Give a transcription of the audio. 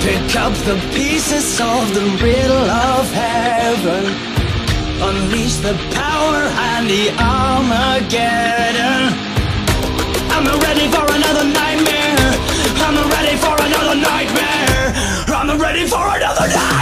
Pick up the pieces of the riddle of heaven. Unleash the power and the Armageddon. I'm ready for another nightmare. I'm ready for another nightmare. I'm ready for another nightmare.